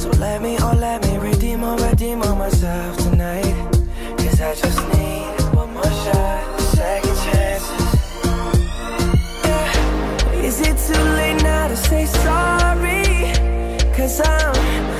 So let me, oh, let me redeem or redeem on myself tonight. Cause I just need one more shot, second chances. Yeah. Is it too late now to say sorry? Cause I'm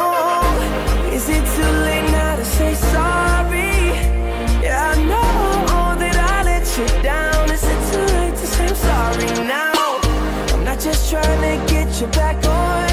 too late now to say sorry? Yeah, I know that I let you down. Too late to say sorry now? I'm not just trying to get you back on